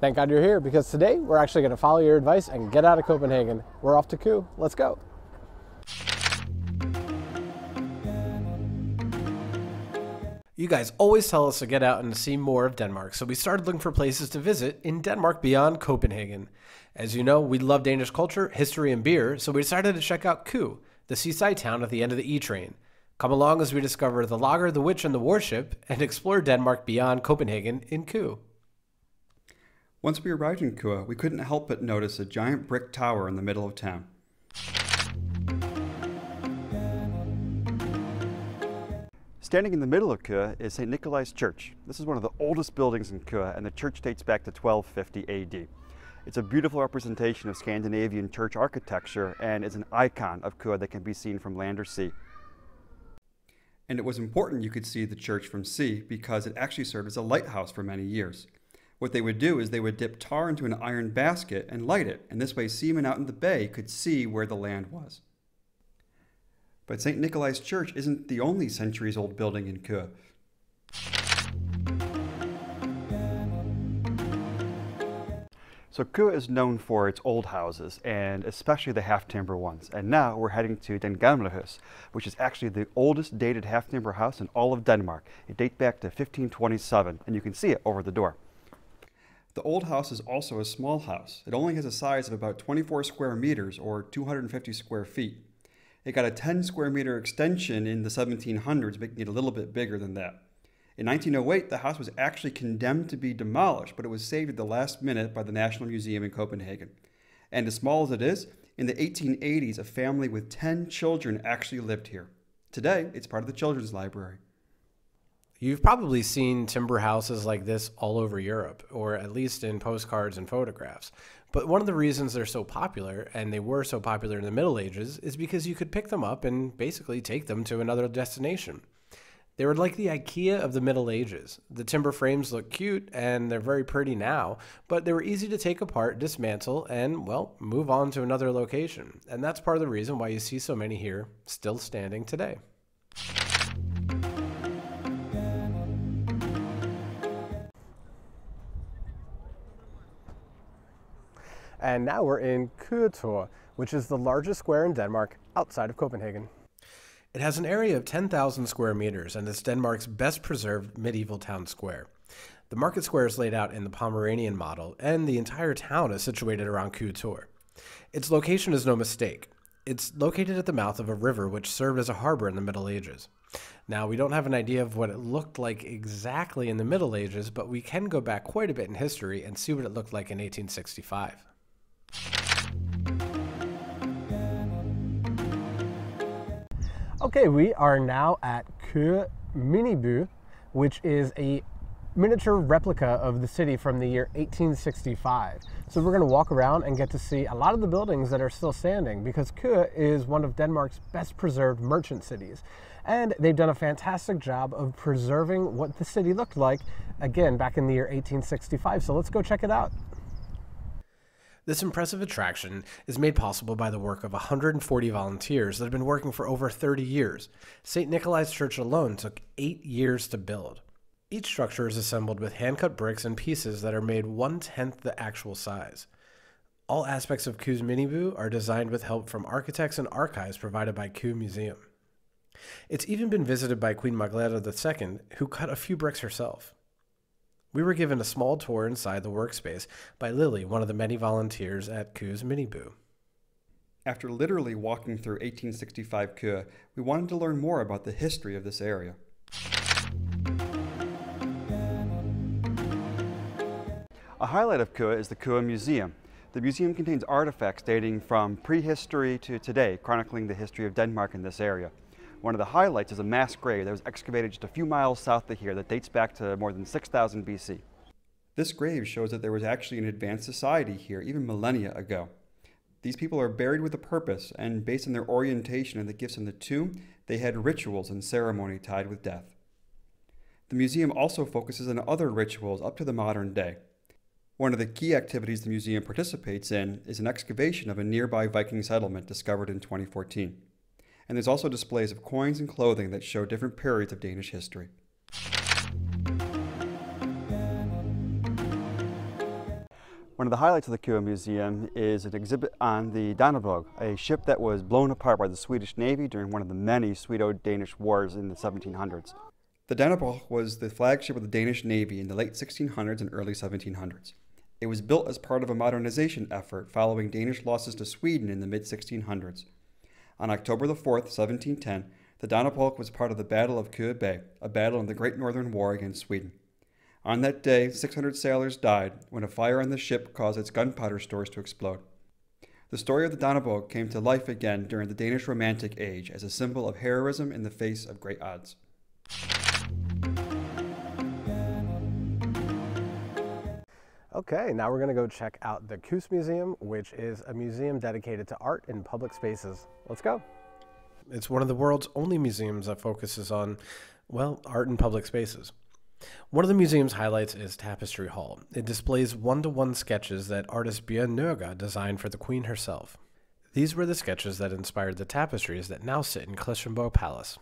Thank God you're here because today we're actually going to follow your advice and get out of Copenhagen. We're off to Køge. Let's go. You guys always tell us to get out and see more of Denmark, so we started looking for places to visit in Denmark beyond Copenhagen. As you know, we love Danish culture, history, and beer, so we decided to check out Køge, the seaside town at the end of the E train. Come along as we discover the lager, the witch, and the warship, and explore Denmark beyond Copenhagen in Køge. Once we arrived in Køge, we couldn't help but notice a giant brick tower in the middle of town. Standing in the middle of Køge is St. Nicolai's Church. This is one of the oldest buildings in Køge, and the church dates back to 1250 AD. It's a beautiful representation of Scandinavian church architecture and is an icon of Køge that can be seen from land or sea. And it was important you could see the church from sea because it actually served as a lighthouse for many years. What they would do is they would dip tar into an iron basket and light it, and this way seamen out in the bay could see where the land was. But St. Nicolai's Church isn't the only centuries old building in Køge. So Køge is known for its old houses, and especially the half-timber ones. And now we're heading to Det Gamle Hus, which is actually the oldest dated half-timber house in all of Denmark. It dates back to 1527, and you can see it over the door. The old house is also a small house. It only has a size of about 24 square meters, or 250 square feet. It got a 10 square meter extension in the 1700s, making it a little bit bigger than that. In 1908, the house was actually condemned to be demolished, but it was saved at the last minute by the National Museum in Copenhagen. And as small as it is, in the 1880s, a family with 10 children actually lived here. Today, it's part of the Children's Library. You've probably seen timber houses like this all over Europe, or at least in postcards and photographs. But one of the reasons they're so popular, and they were so popular in the Middle Ages, is because you could pick them up and basically take them to another destination. They were like the IKEA of the Middle Ages. The timber frames look cute and they're very pretty now, but they were easy to take apart, dismantle, and, well, move on to another location. And that's part of the reason why you see so many here still standing today. And now we're in Køge Torv, which is the largest square in Denmark outside of Copenhagen. It has an area of 10,000 square meters and is Denmark's best preserved medieval town square. The market square is laid out in the Pomeranian model, and the entire town is situated around Køge Torv. Its location is no mistake. It's located at the mouth of a river which served as a harbor in the Middle Ages. Now, we don't have an idea of what it looked like exactly in the Middle Ages, but we can go back quite a bit in history and see what it looked like in 1865. Okay, we are now at Køge Miniby, which is a miniature replica of the city from the year 1865. So we're going to walk around and get to see a lot of the buildings that are still standing because Køge is one of Denmark's best preserved merchant cities. And they've done a fantastic job of preserving what the city looked like, again, back in the year 1865. So let's go check it out. This impressive attraction is made possible by the work of 140 volunteers that have been working for over 30 years. St. Nicolai's Church alone took eight years to build. Each structure is assembled with hand cut bricks and pieces that are made one tenth the actual size. All aspects of Køge's Miniby are designed with help from architects and archives provided by Køge Museum. It's even been visited by Queen Margrethe II, who cut a few bricks herself. We were given a small tour inside the workspace by Lily, one of the many volunteers at Køge's Miniby. After literally walking through 1865 Køge, we wanted to learn more about the history of this area. A highlight of Køge is the Køge Museum. The museum contains artifacts dating from prehistory to today, chronicling the history of Denmark in this area. One of the highlights is a mass grave that was excavated just a few miles south of here that dates back to more than 6000 BC. This grave shows that there was actually an advanced society here even millennia ago. These people are buried with a purpose, and based on their orientation and the gifts in the tomb, they had rituals and ceremony tied with death. The museum also focuses on other rituals up to the modern day. One of the key activities the museum participates in is an excavation of a nearby Viking settlement discovered in 2014 and there's also displays of coins and clothing that show different periods of Danish history. One of the highlights of the Køge Museum is an exhibit on the Dannebrog, a ship that was blown apart by the Swedish Navy during one of the many Swedo-Danish wars in the 1700s. The Dannebrog was the flagship of the Danish Navy in the late 1600s and early 1700s. It was built as part of a modernization effort following Danish losses to Sweden in the mid 1600s. On October the 4th, 1710, the Dannebrog was part of the Battle of Køge Bay, a battle in the Great Northern War against Sweden. On that day, 600 sailors died when a fire on the ship caused its gunpowder stores to explode. The story of the Dannebrog came to life again during the Danish Romantic Age as a symbol of heroism in the face of great odds. Okay, now we're going to go check out the KØS Museum, which is a museum dedicated to art in public spaces. Let's go. It's one of the world's only museums that focuses on, well, art in public spaces. One of the museum's highlights is Tapestry Hall. It displays one to one sketches that artist Nørgaard designed for the Queen herself. These were the sketches that inspired the tapestries that now sit in Cleveland Palace.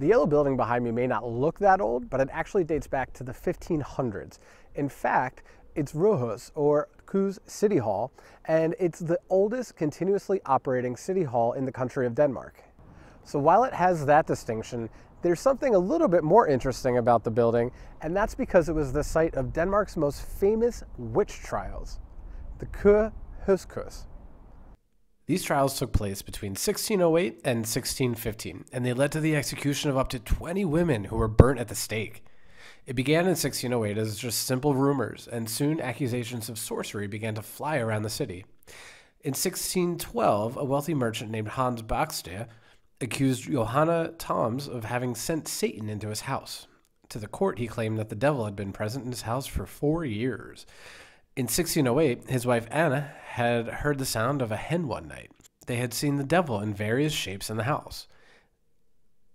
The yellow building behind me may not look that old, but it actually dates back to the 1500s. In fact, it's Rådhus, or Køge's City Hall, and it's the oldest continuously operating city hall in the country of Denmark. So while it has that distinction, there's something a little bit more interesting about the building, and that's because it was the site of Denmark's most famous witch trials, the Køge Huskors. These trials took place between 1608 and 1615, and they led to the execution of up to 20 women who were burnt at the stake. It began in 1608 as just simple rumors, and soon accusations of sorcery began to fly around the city. In 1612, a wealthy merchant named Hans Bartskær accused Johanna Toms of having sent Satan into his house. To the court, he claimed that the devil had been present in his house for four years. In 1608, his wife Anna had heard the sound of a hen one night. They had seen the devil in various shapes in the house.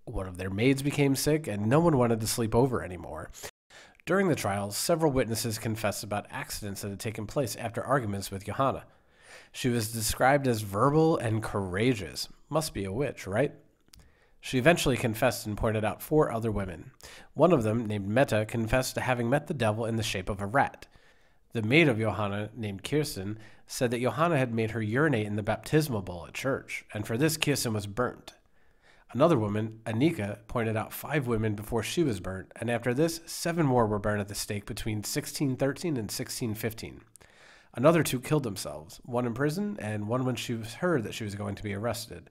One of their maids became sick, and no one wanted to sleep over anymore. During the trial, several witnesses confessed about accidents that had taken place after arguments with Johanna. She was described as verbal and courageous. Must be a witch, right? She eventually confessed and pointed out four other women. One of them, named Meta, confessed to having met the devil in the shape of a rat. The maid of Johanna, named Kirsten, said that Johanna had made her urinate in the baptismal bowl at church, and for this Kirsten was burnt. Another woman, Anika, pointed out five women before she was burnt, and after this, seven more were burned at the stake between 1613 and 1615. Another two killed themselves, one in prison and one when she heard that she was going to be arrested.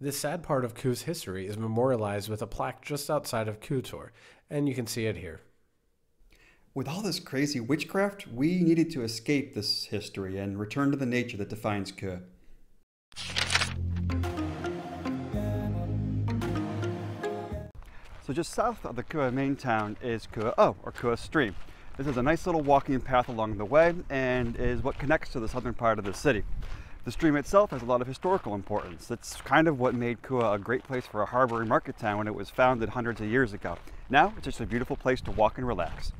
This sad part of Køge's history is memorialized with a plaque just outside of Køge Torv, and you can see it here. With all this crazy witchcraft, we needed to escape this history and return to the nature that defines Køge. So just south of the Køge main town is Køge Å, oh, or Køge Stream. This is a nice little walking path along the way and is what connects to the southern part of the city. The stream itself has a lot of historical importance. It's kind of what made Køge a great place for a harbor and market town when it was founded hundreds of years ago. Now, it's just a beautiful place to walk and relax.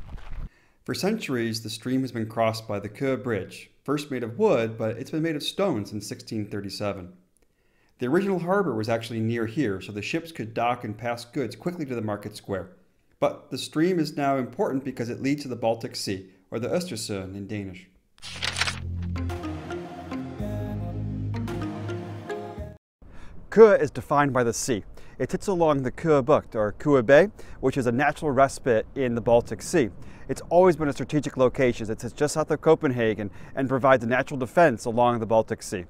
For centuries, the stream has been crossed by the Køge Bridge, first made of wood, but it's been made of stone since 1637. The original harbor was actually near here, so the ships could dock and pass goods quickly to the market square. But the stream is now important because it leads to the Baltic Sea, or the Østersøen in Danish. Køge is defined by the sea. It sits along the Køge Bugt, or Køge Bay, which is a natural respite in the Baltic Sea. It's always been a strategic location. It sits just south of Copenhagen and provides a natural defense along the Baltic Sea.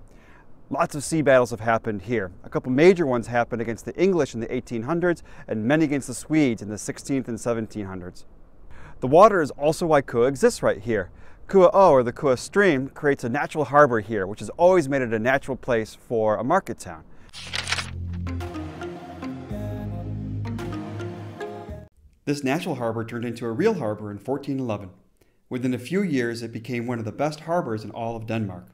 Lots of sea battles have happened here. A couple major ones happened against the English in the 1800s and many against the Swedes in the 16th and 1700s. The water is also why Køge exists right here. Køge Å, or the Køge Stream, creates a natural harbor here, which has always made it a natural place for a market town. This natural harbor turned into a real harbor in 1411. Within a few years, it became one of the best harbors in all of Denmark.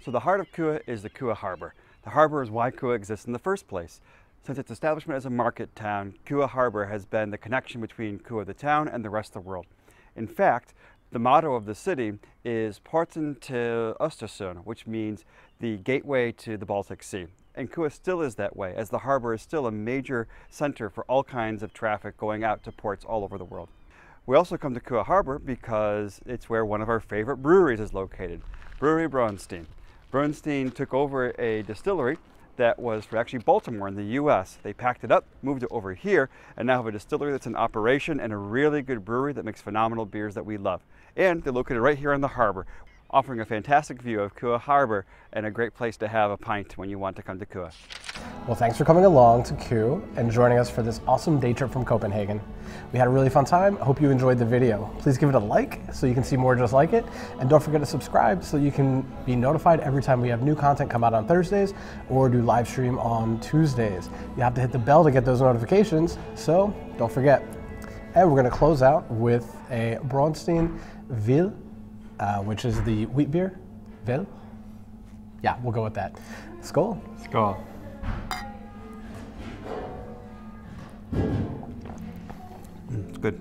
So the heart of Køge is the Køge Harbor. The harbor is why Køge exists in the first place. Since its establishment as a market town, Køge Harbor has been the connection between Køge the town and the rest of the world. In fact, the motto of the city is Porten til Østersøen, which means the gateway to the Baltic Sea. And Køge still is that way, as the harbor is still a major center for all kinds of traffic going out to ports all over the world. We also come to Køge Harbor because it's where one of our favorite breweries is located, Brewery Braunstein. Braunstein took over a distillery that was for actually Baltimore in the US. They packed it up, moved it over here, and now have a distillery that's in operation and a really good brewery that makes phenomenal beers that we love. And they're located right here on the harbor, offering a fantastic view of Køge Harbor and a great place to have a pint when you want to come to Køge. Well, thanks for coming along to Køge and joining us for this awesome day trip from Copenhagen. We had a really fun time. I hope you enjoyed the video. Please give it a like so you can see more just like it. And don't forget to subscribe so you can be notified every time we have new content come out on Thursdays or do live stream on Tuesdays. You have to hit the bell to get those notifications, so don't forget. And we're going to close out with a Braunstein Ville, uh, which is the wheat beer. Ville? Yeah, we'll go with that. Skull. Skål. It's good.